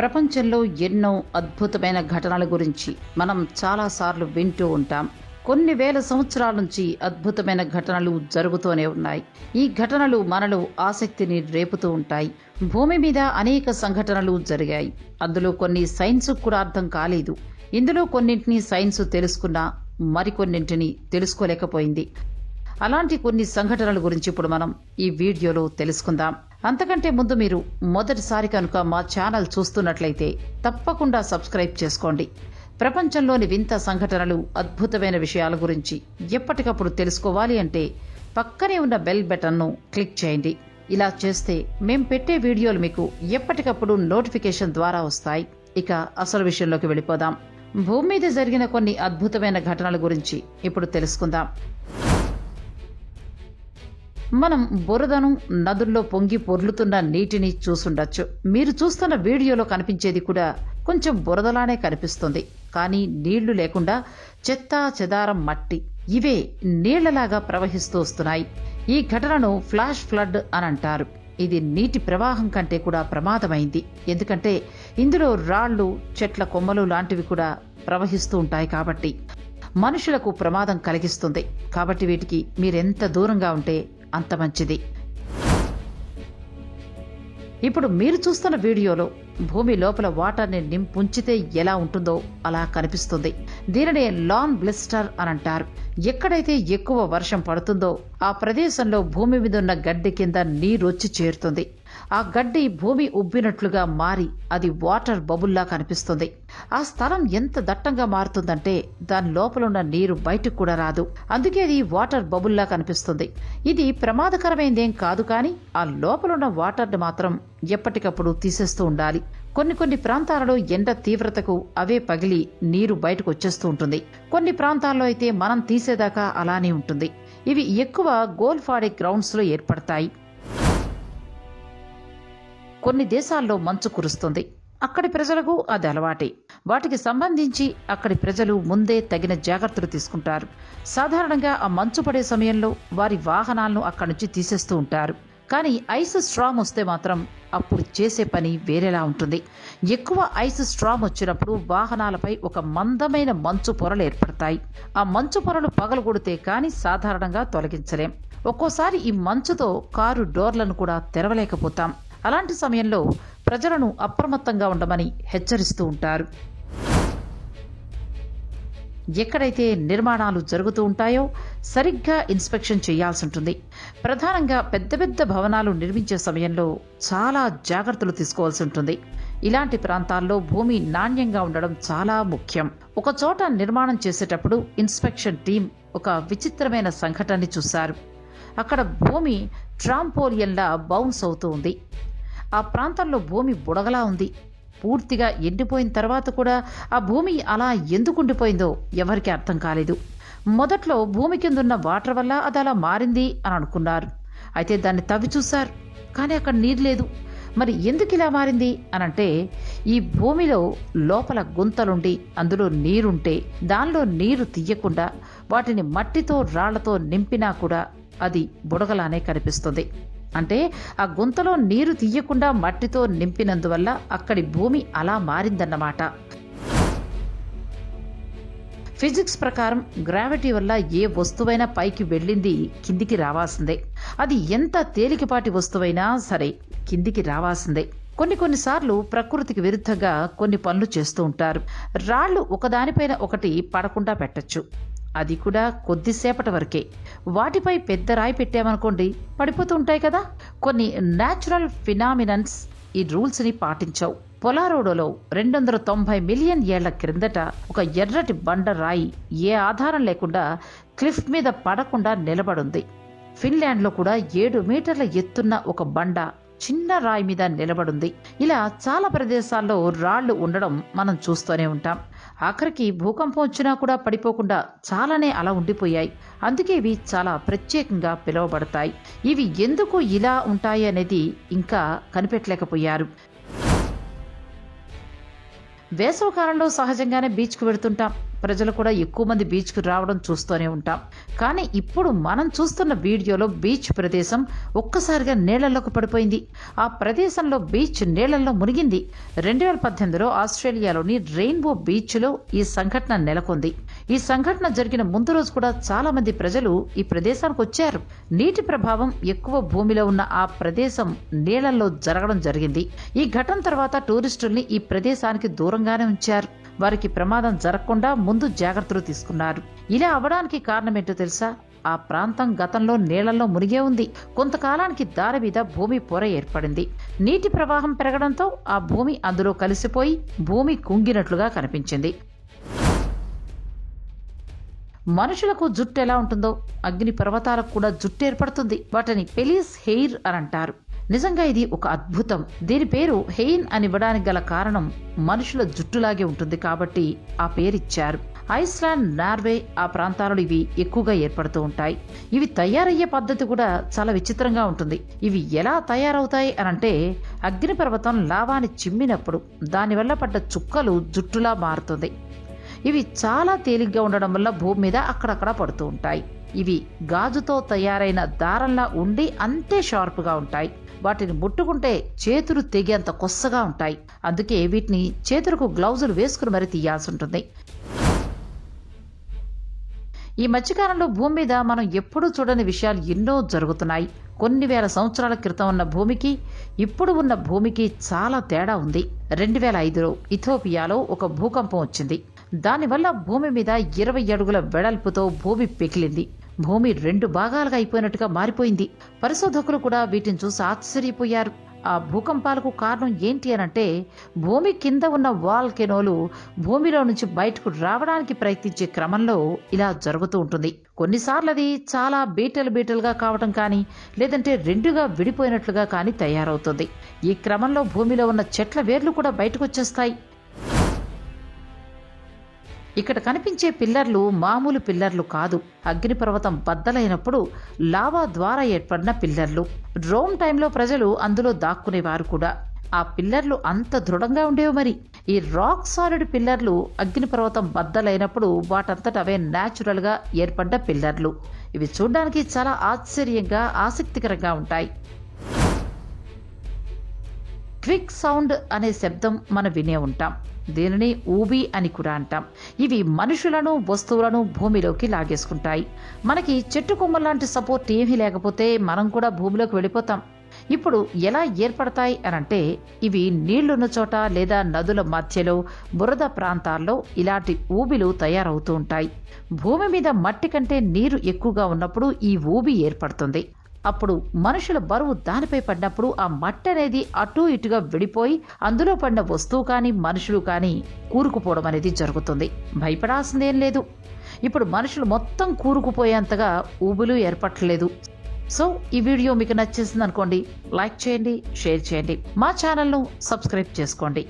ప్రపంచంలో ఎన్నో అద్భుతమైన ఘటనల గురించి మనం చాలాసార్లు వింటూ ఉంటాం. కొన్ని వేల సంవత్సరాల నుంచి అద్భుతమైన ఘటనలు జరుగుతూనే ఉన్నాయి. ఈ ఘటనలు మనలో ఆసక్తిని రేపుతూ ఉంటాయి. భూమి మీద అనేక సంఘటనలు జరిగాయి. అందులో కొన్ని సైన్స్ కూడా అర్థం కాలేదు. ఇందులో కొన్నింటిని సైన్స్ తెలుసుకున్నా మరికొన్నింటిని తెలుసుకోలేకపోయింది. అలాంటి కొన్ని సంఘటనల గురించి ఇప్పుడు మనం ఈ వీడియోలో తెలుసుకుందాం. అంతకంటే ముందు మీరు మొదటిసారి కనుక మా ఛానల్ చూస్తున్నట్లయితే తప్పకుండా సబ్స్క్రైబ్ చేసుకోండి. ప్రపంచంలోని వింత సంఘటనలు అద్భుతమైన విషయాల గురించి ఎప్పటికప్పుడు తెలుసుకోవాలి అంటే పక్కనే ఉన్న బెల్ బటన్ను క్లిక్ చేయండి. ఇలా చేస్తే మేం పెట్టే వీడియోలు మీకు ఎప్పటికప్పుడు నోటిఫికేషన్ ద్వారా వస్తాయి. ఇక అసలు విషయంలోకి వెళ్ళిపోదాం. భూమి మీద జరిగిన కొన్ని అద్భుతమైన ఘటనల గురించి ఇప్పుడు తెలుసుకుందాం. మనం బురదను నదుల్లో పొంగి పొర్లుతున్న నీటిని చూసుండొచ్చు. మీరు చూస్తున్న వీడియోలో కనిపించేది కూడా కొంచెం బురదలానే కనిపిస్తుంది. కానీ నీళ్ళు లేకుండా చెత్త చెదారం మట్టి ఇవే నీళ్ళలాగా ప్రవహిస్తూ వస్తున్నాయి. ఈ ఘటనను ఫ్లాష్ ఫ్లడ్ అని అంటారు. ఇది నీటి ప్రవాహం కంటే కూడా ప్రమాదమైంది. ఎందుకంటే ఇందులో రాళ్ళు చెట్ల కొమ్మలు లాంటివి కూడా ప్రవహిస్తూ ఉంటాయి కాబట్టి మనుషులకు ప్రమాదం కలిగిస్తుంది. కాబట్టి వీటికి మీరెంత దూరంగా ఉంటే అంత మంచిది. ఇప్పుడు మీరు చూస్తున్న వీడియోలో భూమి లోపల వాటర్ని నింపుంచితే ఎలా ఉంటుందో అలా కనిపిస్తుంది. దీనినే లాన్ బ్లిస్టర్ అని అంటారు ఎక్కడైతే ఎక్కువ వర్షం పడుతుందో ఆ ప్రదేశంలో భూమి మీద ఉన్న గడ్డి కింద నీరొచ్చి చేరుతుంది. ఆ గడ్డి భూమి ఉబ్బినట్లుగా మారి అది వాటర్ బబుల్లా కనిపిస్తుంది. ఆ స్థలం ఎంత దట్టంగా మారుతుందంటే దాని లోపలున్న నీరు బయటకు కూడా రాదు. అందుకే అది వాటర్ బబుల్లా కనిపిస్తుంది. ఇది ప్రమాదకరమైందేం కాదు కానీ ఆ లోపలున్న వాటర్ని మాత్రం ఎప్పటికప్పుడు తీసేస్తూ ఉండాలి. కొన్ని కొన్ని ప్రాంతాలలో ఎండ తీవ్రతకు అవే పగిలి నీరు బయటకు వచ్చేస్తూ ఉంటుంది. కొన్ని ప్రాంతాల్లో అయితే మనం తీసేదాకా అలానే ఉంటుంది. ఇవి ఎక్కువ గోల్ఫ్ ఆడే గ్రౌండ్స్లో ఏర్పడతాయి. కొన్ని దేశాల్లో మంచు కురుస్తుంది. అక్కడి ప్రజలకు అది అలవాటే. వాటికి సంబంధించి అక్కడి ప్రజలు ముందే తగిన జాగ్రత్తలు తీసుకుంటారు. సాధారణంగా ఆ మంచు పడే సమయంలో వారి వాహనాలను అక్కడి నుంచి తీసేస్తూ ఉంటారు. కానీ ఐస్ స్ట్రామ్ వస్తే మాత్రం అప్పుడు చేసే పని వేరేలా ఉంటుంది. ఎక్కువ ఐస్ స్ట్రామ్ వచ్చినప్పుడు వాహనాలపై ఒక మందమైన మంచు పొరలు ఏర్పడతాయి. ఆ మంచు పొరలు పగలగొడితే కానీ సాధారణంగా తొలగించలేం. ఒక్కోసారి ఈ మంచుతో కారు డోర్లను కూడా తెరవలేకపోతాం. అలాంటి సమయంలో ప్రజలను అప్రమత్తంగా ఉండమని హెచ్చరిస్తూ ఉంటారు. ఎక్కడైతే నిర్మాణాలు జరుగుతూ ఉంటాయో సరిగ్గా ఇన్స్పెక్షన్ చేయాల్సి ఉంటుంది. ప్రధానంగా పెద్ద పెద్ద భవనాలు నిర్మించే సమయంలో చాలా జాగ్రత్తలు తీసుకోవాల్సి ఉంటుంది. ఇలాంటి ప్రాంతాల్లో భూమి నాణ్యంగా ఉండడం చాలా ముఖ్యం. ఒక చోట నిర్మాణం చేసేటప్పుడు ఇన్స్పెక్షన్ టీం ఒక విచిత్రమైన సంఘటనని చూశారు. అక్కడ భూమి ట్రాంపోలియన్లా బౌన్స్ అవుతూ ఉంది. ఆ ప్రాంతంలో భూమి బుడగలా ఉంది. పూర్తిగా ఎండిపోయిన తర్వాత కూడా ఆ భూమి అలా ఎందుకు ఉండిపోయిందో ఎవరికి అర్థం కాలేదు. మొదట్లో భూమి కింద ఉన్న వాటర్ వల్ల అది అలా మారింది అని అనుకున్నారు. అయితే దాన్ని తవ్వి చూశారు. కానీ అక్కడ నీరు లేదు. మరి ఎందుకు ఇలా మారింది అని అంటే ఈ భూమిలో లోపల గుంతలుండి అందులో నీరుంటే దానిలో నీరు తీయకుండా వాటిని మట్టితో రాళ్ళతో నింపినా కూడా అది బుడగలానే కనిపిస్తుంది. అంటే ఆ గుంతలో నీరు తీయకుండా మట్టితో నింపినందువల్ల అక్కడి భూమి అలా మారిందన్నమాట. ఫిజిక్స్ ప్రకారం గ్రావిటీ వల్ల ఏ వస్తువైనా పైకి వెళ్ళింది కిందికి రావాల్సిందే. అది ఎంత తేలికపాటి వస్తువైనా సరే కిందికి రావాల్సిందే. కొన్ని కొన్నిసార్లు ప్రకృతికి విరుద్ధంగా కొన్ని పనులు చేస్తూ ఉంటారు. రాళ్ళు ఒకదానిపైన ఒకటి పడకుండా పెట్టచ్చు. అది కూడా కొద్దిసేపటి వరకే. వాటిపై పెద్ద రాయి పెట్టామనుకోండి పడిపోతూ ఉంటాయి కదా. కొన్ని న్యాచురల్ ఫినామినన్స్ ఈ రూల్స్ని పాటించవు. పొలారోడోలో రెండు వందల తొంభై మిలియన్ ఏళ్ళ క్రిందట ఒక ఎర్రటి బండ రాయి ఏ ఆధారం లేకుండా క్లిఫ్ మీద పడకుండా నిలబడుంది. ఫిన్లాండ్లో కూడా ఏడు మీటర్ల ఎత్తున్న ఒక బండ చిన్న రాయి మీద నిలబడుంది. ఇలా చాలా ప్రదేశాల్లో రాళ్ళు ఉండడం మనం చూస్తూనే ఉంటాం. ఆఖరికి భూకంపం వచ్చినా కూడా పడిపోకుండా చాలానే అలా ఉండిపోయాయి. అందుకే ఇవి చాలా ప్రత్యేకంగా పిలువబడతాయి. ఇవి ఎందుకు ఇలా ఉంటాయి అనేది ఇంకా కనిపెట్టలేకపోయారు. వేసవకాలంలో సహజంగానే బీచ్కు వెళుతుంటాం. ప్రజలు కూడా ఎక్కువ మంది బీచ్కు రావడం చూస్తూనే ఉంటాం. కానీ ఇప్పుడు మనం చూస్తున్న వీడియోలో బీచ్ ప్రదేశం ఒక్కసారిగా నీళ్ళలోకి పడిపోయింది. ఆ ప్రదేశంలో బీచ్ నీళ్ళలో మునిగింది. రెండు వేల పద్దెనిమిదిలో ఆస్ట్రేలియాలోని రెయిన్బో బీచ్లో ఈ సంఘటన నెలకొంది. ఈ సంఘటన జరిగిన ముందు రోజు కూడా చాలా మంది ప్రజలు ఈ ప్రదేశానికి వచ్చారు. నీటి ప్రభావం ఎక్కువ భూమిలో ఉన్న ఆ ప్రదేశం నీళ్ళలో జరగడం జరిగింది. ఈ ఘటన తర్వాత టూరిస్టుల్ని ఈ ప్రదేశానికి దూరంగానే ఉంచారు. వారికి ప్రమాదం జరగకుండా ముందు జాగ్రత్తలు తీసుకున్నారు. ఇలా అవడానికి కారణమేంటో తెలుసా? ఆ ప్రాంతం గతంలో నీళ్ళలో మునిగే ఉంది. కొంతకాలానికి దారి మీద భూమి పొర ఏర్పడింది. నీటి ప్రవాహం పెరగడంతో ఆ భూమి అందులో కలిసిపోయి భూమి కుంగినట్లుగా కనిపించింది. మనుషులకు జుట్టు ఎలా ఉంటుందో? అగ్ని పర్వతాలకు కూడా జుట్టు ఏర్పడుతుంది. వాటిని పెలీస్ హెయిర్ అని అంటారు. నిజంగా ఇది ఒక అద్భుతం. దీని పేరు హెయిన్ అని ఇవ్వడానికి గల కారణం మనుషుల జుట్టులాగే ఉంటుంది కాబట్టి ఆ పేరిచ్చారు. ఐస్లాండ్ నార్వే ఆ ప్రాంతాలలో ఇవి ఎక్కువగా ఏర్పడుతూ ఉంటాయి. ఇవి తయారయ్యే పద్ధతి కూడా చాలా విచిత్రంగా ఉంటుంది. ఇవి ఎలా తయారవుతాయి అని అంటే అగ్నిపర్వతం లావాని చిమ్మినప్పుడు దానివల్ల పడ్డ చుక్కలు జుట్టులా మారుతుంది. ఇవి చాలా తేలిగ్గా ఉండడం వల్ల భూమి మీద అక్కడక్కడ పడుతూ ఉంటాయి. ఇవి గాజుతో తయారైన దారంలా ఉండి అంతే షార్ప్గా ఉంటాయి. వాటిని ముట్టుకుంటే చేతులు తెగేంత కొస్సగా ఉంటాయి. అందుకే వీటిని చేతులకు గ్లౌజులు వేసుకుని మరి తీయాల్సి ఉంటుంది ఈ మధ్యకాలంలో భూమి మీద మనం ఎప్పుడూ చూడని విషయాలు ఎన్నో జరుగుతున్నాయి. కొన్ని వేల సంవత్సరాల క్రితం ఉన్న భూమికి ఇప్పుడు ఉన్న భూమికి చాలా తేడా ఉంది. రెండు వేల ఐదులో ఇథోపియాలో ఒక భూకంపం వచ్చింది. దానివల్ల భూమి మీద ఇరవై అడుగుల వెడల్పుతో భూమి పెకిలింది. భూమి రెండు భాగాలుగా అయిపోయినట్టుగా మారిపోయింది. పరిశోధకులు కూడా వీటిని చూసి ఆశ్చర్యపోయారు. ఆ భూకంపాలకు కారణం ఏంటి అనంటే భూమి కింద ఉన్న వాల్కెనోలు భూమిలో నుంచి బయటకు రావడానికి ప్రయత్నించే క్రమంలో ఇలా జరుగుతూ ఉంటుంది. కొన్నిసార్లు అది చాలా బీటలు బీటలుగా కావటం కానీ లేదంటే రెండుగా విడిపోయినట్లుగా కానీ తయారవుతుంది. ఈ క్రమంలో భూమిలో ఉన్న చెట్ల వేర్లు కూడా బయటకు వచ్చేస్తాయి. ఇక్కడ కనిపించే పిల్లర్లు మామూలు పిల్లర్లు కాదు. అగ్నిపర్వతం బద్దలైనప్పుడు లావా ద్వారా ఏర్పడిన పిల్లర్లు. రోమ్ టైంలో ప్రజలు అందులో దాక్కునేవారు కూడా. ఆ పిల్లర్లు అంత దృఢంగా ఉండేవి మరి. ఈ రాక్ సాలిడ్ పిల్లర్లు అగ్నిపర్వతం బద్దలైనప్పుడు వాటంతట అవే న్యాచురల్గా ఏర్పడ్డ పిల్లర్లు. ఇవి చూడడానికి చాలా ఆశ్చర్యంగా ఆసక్తికరంగా ఉంటాయి. క్విక్ సౌండ్ అనే శబ్దం మనం వినే ఉంటాం. దీనిని ఊబి అని కూడా అంటాం. ఇవి మనుషులను వస్తువులను భూమిలోకి లాగేసుకుంటాయి. మనకి చెట్టు కొమ్మల లాంటి సపోర్ట్ ఏమీ లేకపోతే మనం కూడా భూమిలోకి వెళ్ళిపోతాం. ఇప్పుడు ఎలా ఏర్పడతాయి అనంటే ఇవి నీళ్ళున్న చోట లేదా నదుల మధ్యలో బురద ప్రాంతాల్లో ఇలాంటి ఊబిలు తయారవుతూ ఉంటాయి. భూమి మీద మట్టి కంటే నీరు ఎక్కువగా ఉన్నప్పుడు ఈ ఊబి ఏర్పడుతుంది. అప్పుడు మనుషుల బరువు దానిపై పడినప్పుడు ఆ మట్టి అనేది అటు ఇటుగా విడిపోయి అందులో పడిన వస్తువు కానీ మనుషులు కానీ కూరుకుపోవడం అనేది జరుగుతుంది. భయపడాల్సిందేం లేదు. ఇప్పుడు మనుషులు మొత్తం కూరుకుపోయేంతగా ఊబులు ఏర్పట్టలేదు సో ఈ వీడియో మీకు నచ్చేసింది అనుకోండి లైక్ చేయండి షేర్ చేయండి. మా ఛానల్ను సబ్స్క్రైబ్ చేసుకోండి.